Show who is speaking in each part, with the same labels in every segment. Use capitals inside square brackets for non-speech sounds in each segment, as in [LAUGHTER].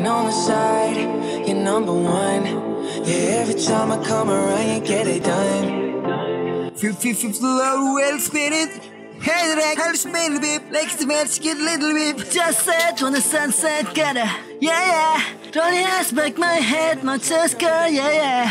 Speaker 1: Queen on the side, you're number one. Yeah, every time I come around, you get it done.
Speaker 2: Feel, feel, feel slow, well spinning. Hey, the hell spin a bit, like the match, get a little bit.
Speaker 3: Just set when the sunset gotta Yeah yeah Don't ask back my head My chest girl yeah yeah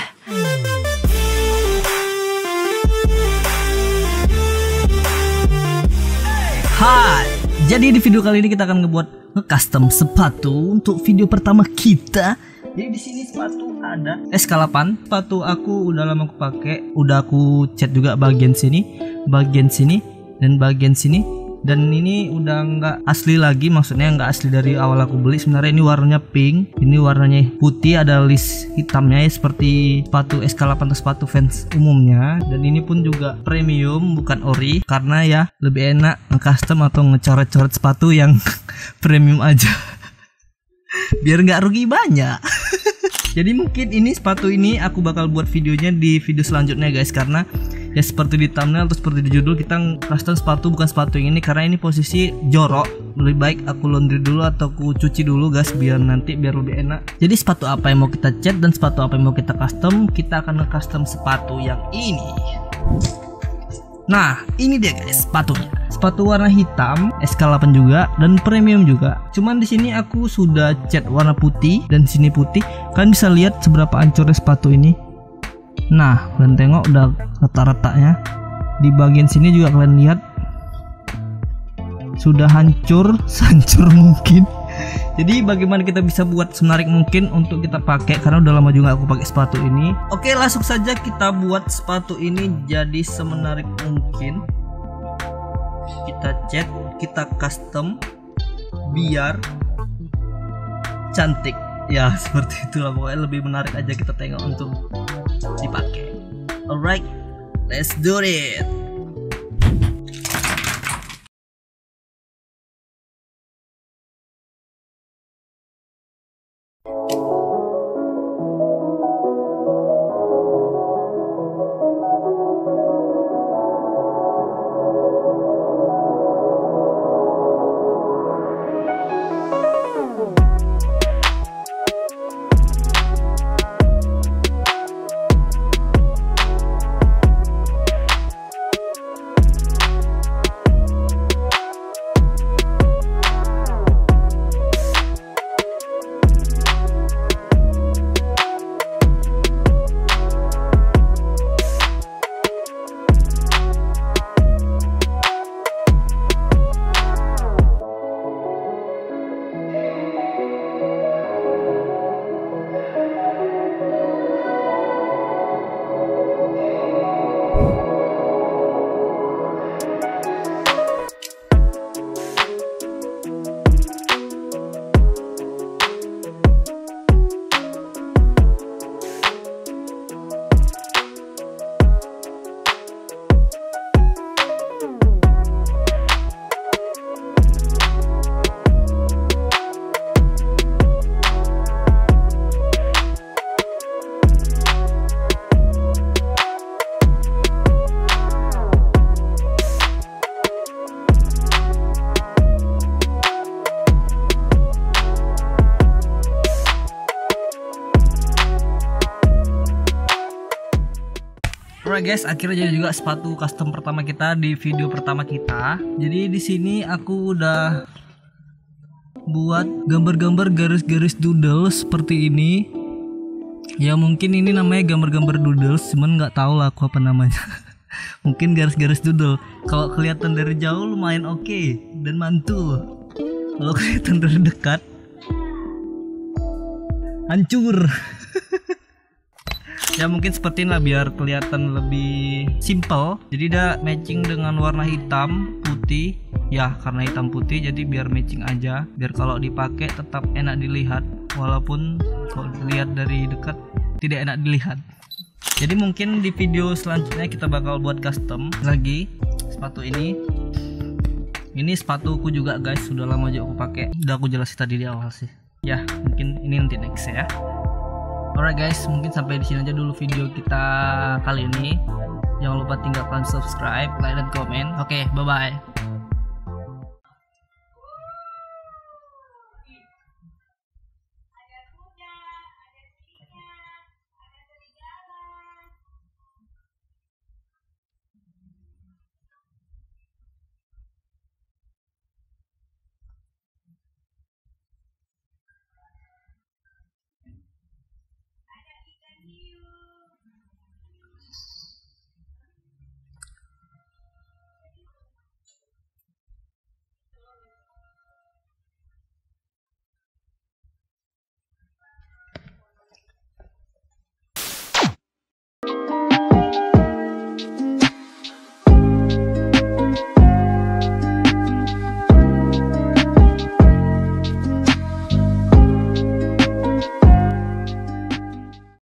Speaker 3: Hai Jadi di video kali ini kita akan ngebuat nge-custom sepatu untuk video pertama kita. Jadi di sini sepatu ada. SK8 sepatu aku udah lama aku pakai. Udah aku cat juga bagian sini bagian sini dan bagian sini dan ini udah nggak asli lagi maksudnya nggak asli dari awal aku beli. Sebenarnya ini warnanya pink ini warnanya putih ada list hitamnya ya seperti sepatu SK8 atau sepatu fans umumnya. Dan ini pun juga premium bukan ori karena ya lebih enak nge-custom atau ngecoret-coret sepatu yang [LAUGHS] premium aja. [LAUGHS] Biar nggak rugi banyak. [LAUGHS] Jadi mungkin ini sepatu ini aku bakal buat videonya di video selanjutnya guys. Karena ya seperti di thumbnail atau seperti di judul kita custom sepatu bukan sepatu yang ini karena ini posisi jorok lebih baik aku laundry dulu atau aku cuci dulu guys biar nanti biar lebih enak jadi sepatu apa yang mau kita cat dan sepatu apa yang mau kita custom kita akan custom sepatu yang ini Nah, ini dia guys sepatunya. Sepatu warna hitam, SK8 juga dan premium juga. Cuman di sini aku sudah cat warna putih dan sini putih. Kalian bisa lihat seberapa hancurnya sepatu ini. Nah, kalian tengok udah retak-retaknya. Di bagian sini juga kalian lihat sudah hancur, [LAUGHS] hancur mungkin. Jadi bagaimana kita bisa buat semenarik mungkin untuk kita pakai karena udah lama juga aku pakai sepatu ini. Oke, langsung saja kita buat sepatu ini jadi semenarik mungkin. Kita cat, kita custom biar cantik. Ya, [LAUGHS] seperti itulah pokoknya lebih menarik aja kita tengok untuk dipakai. Alright, let's do it. Alright guys, akhirnya jadi juga sepatu custom pertama kita di video pertama kita. Jadi di sini aku udah buat gambar-gambar garis-garis doodle seperti ini. Ya mungkin ini namanya gambar-gambar doodles, cuman nggak tahu lah aku apa namanya. [LAUGHS] mungkin garis-garis doodle. Kalau kelihatan dari jauh lumayan oke dan mantul. Kalau kelihatan dari dekat hancur. [LAUGHS] ya mungkin seperti ini lah biar kelihatan lebih simple. Jadi dia matching dengan warna hitam putih. Ya karena hitam putih jadi biar matching aja. Biar kalau dipakai tetap enak dilihat. Walaupun kalau dilihat dari dekat tidak enak dilihat. Jadi mungkin di video selanjutnya kita bakal buat custom lagi sepatu ini. Ini sepatuku juga guys. Sudah lama juga aku pakai. Udah aku jelasin tadi di awal sih. Ya mungkin ini nanti next ya Alright guys, mungkin sampai di sini aja dulu video kita kali ini. Jangan lupa tinggalkan subscribe, like dan komen. Oke, okay, bye bye.